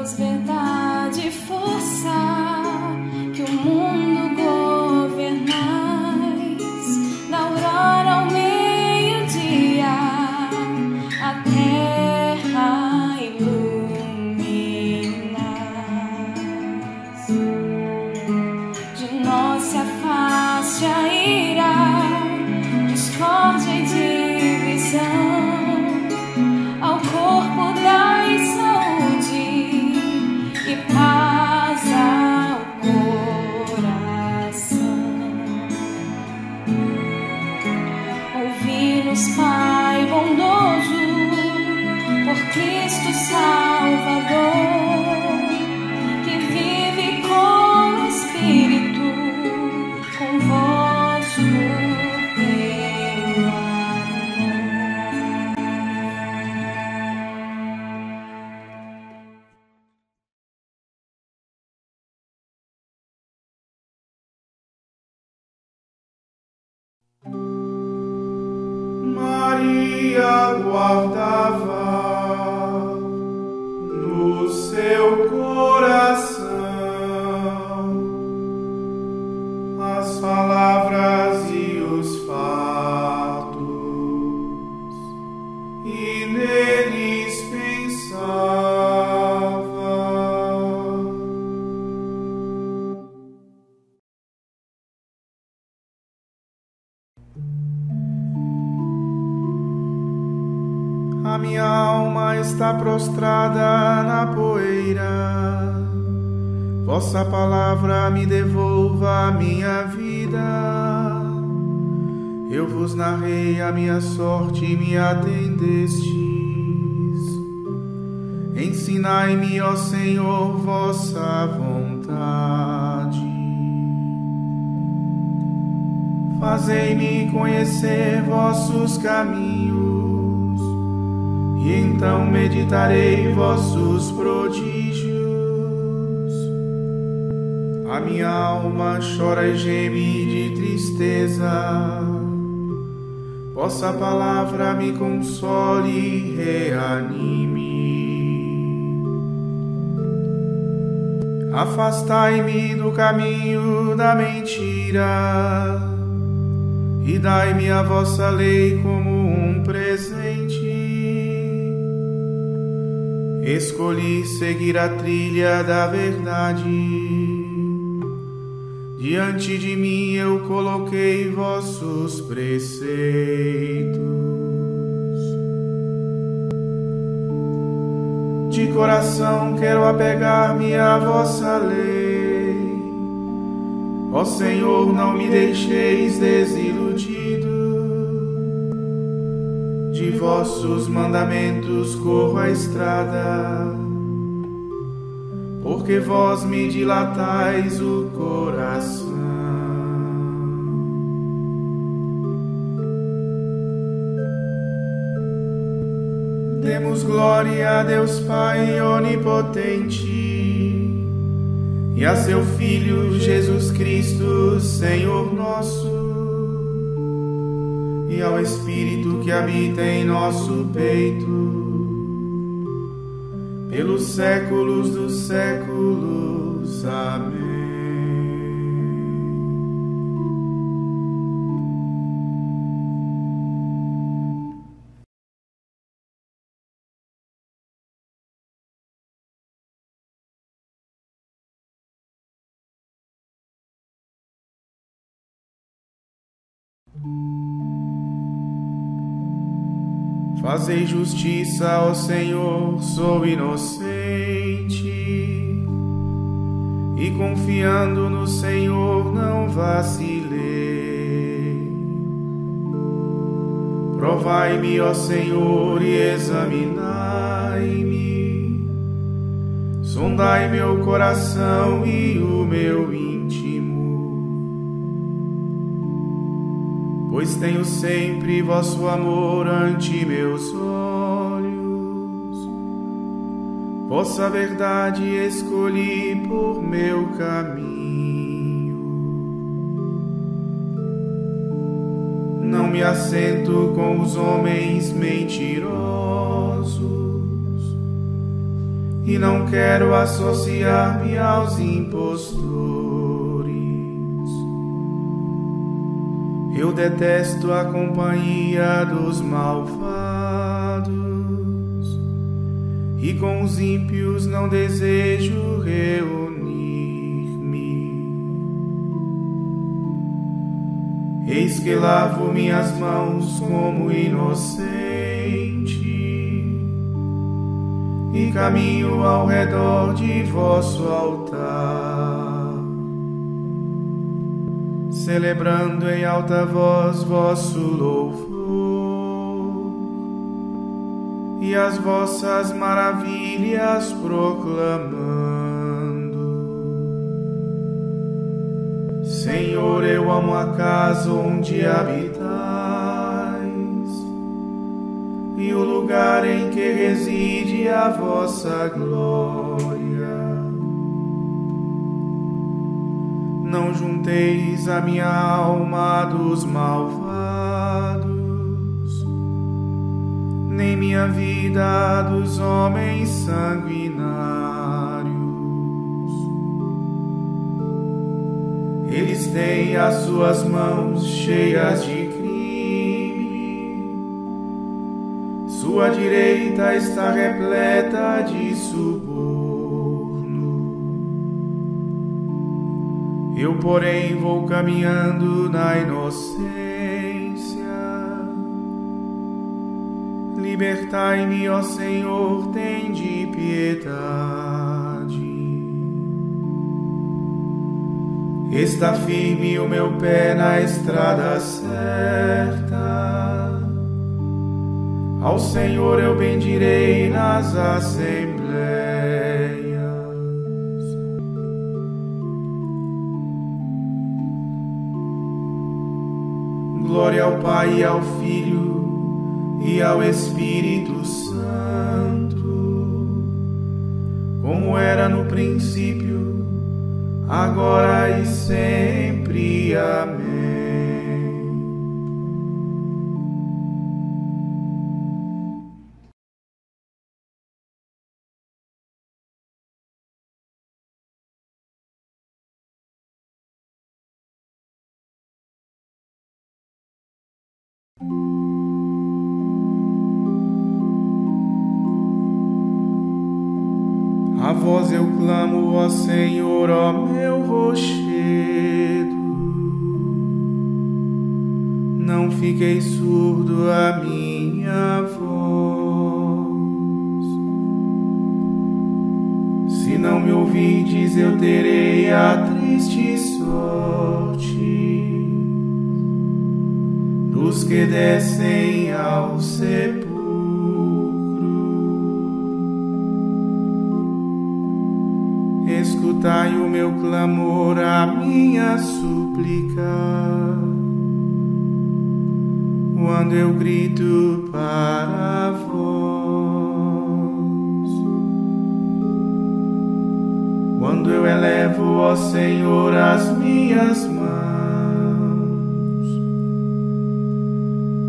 Deus, força, Guardava Vossa palavra me devolva a minha vida. Eu vos narrei a minha sorte e me atendestes. Ensinai-me, ó Senhor, vossa vontade. Fazei-me conhecer vossos caminhos e então meditarei vossos prodígios. A minha alma chora e geme de tristeza. Vossa palavra me console e reanime. Afastai-me do caminho da mentira e dai-me a vossa lei como um presente. Escolhi seguir a trilha da verdade. Diante de mim eu coloquei vossos preceitos. De coração quero apegar-me à vossa lei. Ó Senhor, não me deixeis desiludido. De vossos mandamentos corro a estrada, porque vós me dilatais o coração. Demos glória a Deus Pai onipotente e a seu Filho Jesus Cristo, Senhor nosso, e ao Espírito que habita em nosso peito, pelos séculos dos séculos. Amém. Fazei justiça, ó Senhor, sou inocente. e confiando no Senhor não vacilei. Provai-me, ó Senhor, e examinai-me, sondai meu coração e o meu íntimo, pois tenho sempre vosso amor ante meus olhos vossa verdade escolhi por meu caminho. Não me assento com os homens mentirosos e não quero associar-me aos impostores. Eu detesto a companhia dos malvados e com os ímpios não desejo reunir-me. Eis que lavo minhas mãos como inocente e caminho ao redor de vosso altar, celebrando em alta voz vosso louvor e as vossas maravilhas proclamando. Senhor, eu amo a casa onde habitais e o lugar em que reside a vossa glória. Não junteis a minha alma dos malvados nem minha vida dos homens sanguinários. Eles têm as suas mãos cheias de crime, sua direita está repleta de suborno. Eu, porém, vou caminhando na inocência Libertai-me, ó Senhor, tem de piedade. Está firme o meu pé na estrada certa. Ao Senhor eu bendirei nas assembleias. Glória ao Pai e ao Filho e ao Espírito Santo, como era no princípio, agora e sempre. Amém. A voz eu clamo, ó Senhor, ó meu rochedo. Não fiquei surdo a minha voz. Se não me ouvides, eu terei a triste sorte dos que descem ao sepulcro. Escutai o meu clamor, a minha súplica. Quando eu grito para vós, quando eu elevo, ó Senhor, as minhas mãos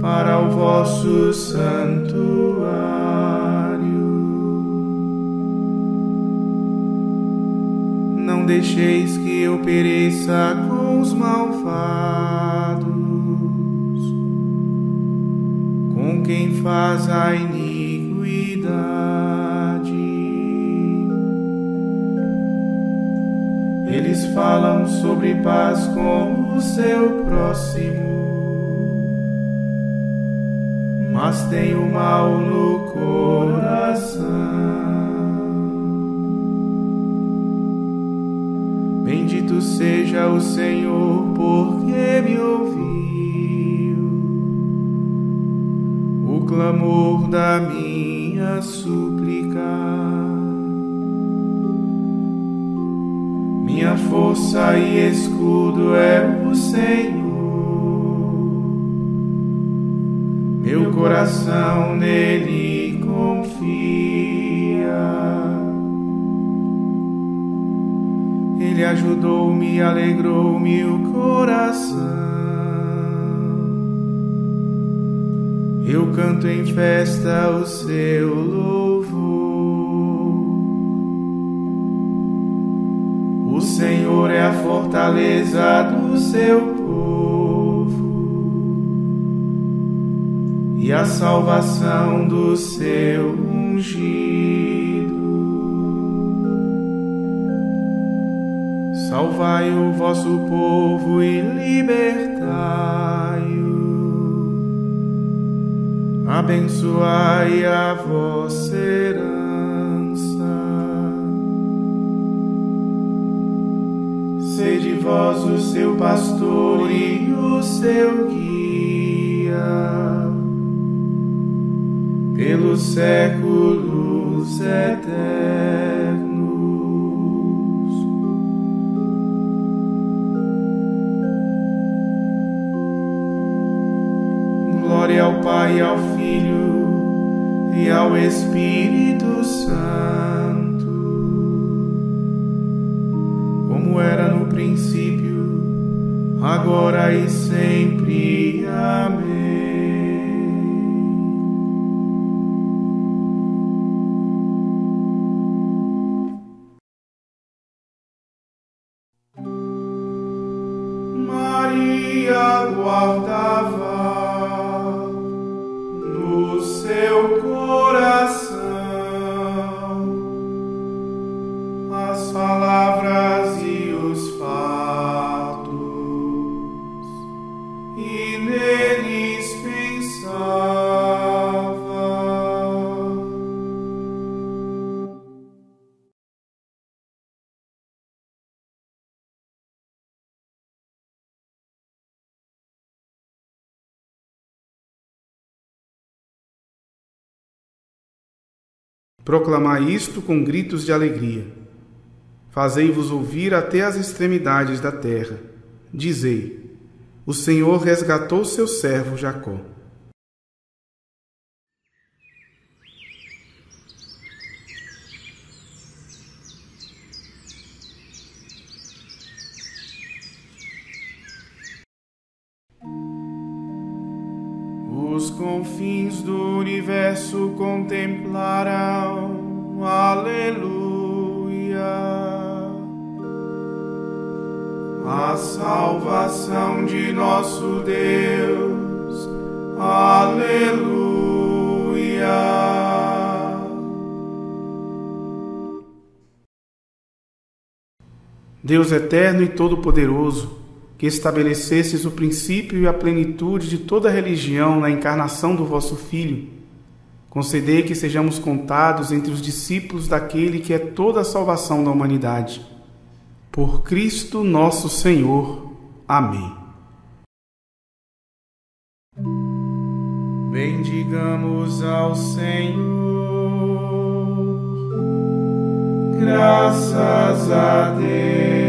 para o vosso santuário. Deixeis que eu pereça com os malvados, com quem faz a iniquidade. Eles falam sobre paz com o seu próximo, mas tem o mal no coração. Bendito seja o Senhor, porque me ouviu. O clamor da minha súplica. Minha força e escudo é o Senhor. Meu coração nele confia. Ele ajudou-me, alegrou-me o coração. Eu canto em festa o seu louvor. O Senhor é a fortaleza do seu povo e a salvação do seu ungido. Salvai o vosso povo e libertai-o. Abençoai a vossa herança. Sede vós o seu pastor e o seu guia pelos séculos eternos. Ao Pai, ao Filho e ao Espírito Santo, como era no princípio, agora e sempre. Amém. Maria guardava Proclamai isto com gritos de alegria. Fazei-vos ouvir até as extremidades da terra. Dizei: O Senhor resgatou seu servo Jacó. Confins do universo contemplarão, aleluia, a salvação de nosso Deus, aleluia. Deus eterno e todo-poderoso, que estabelecesses o princípio e a plenitude de toda religião na encarnação do vosso Filho, concedei que sejamos contados entre os discípulos daquele que é toda a salvação da humanidade. Por Cristo nosso Senhor. Amém. Bendigamos ao Senhor, graças a Deus.